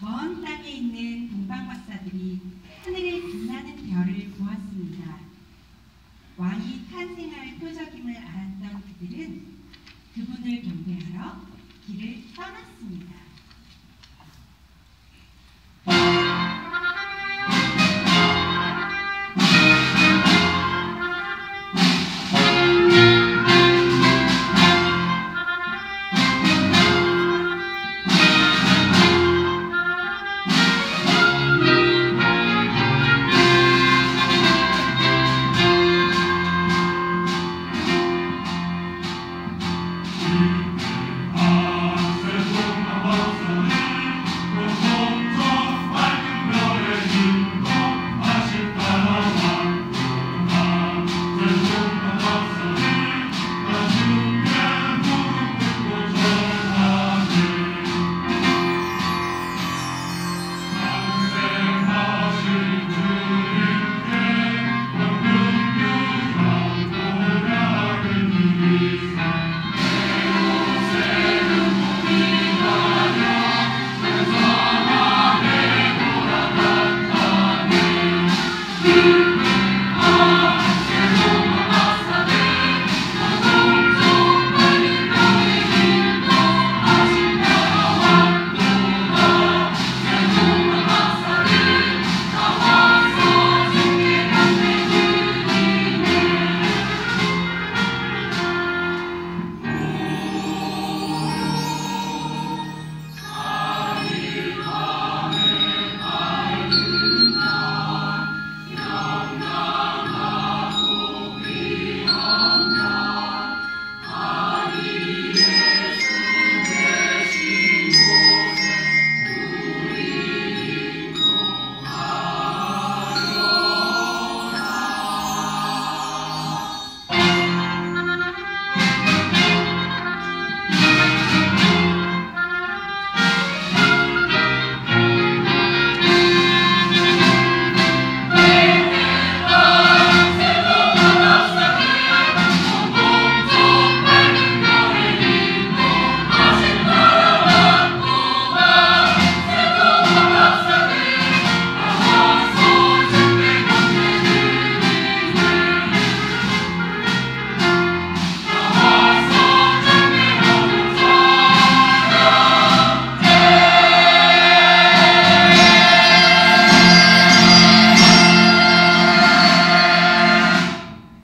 먼 땅에 있는 동방박사들이 하늘에 빛나는 별을 보았습니다. 왕이 탄생할 표적임을 알았던 그들은 그분을 경배하러 길을 떠났습니다.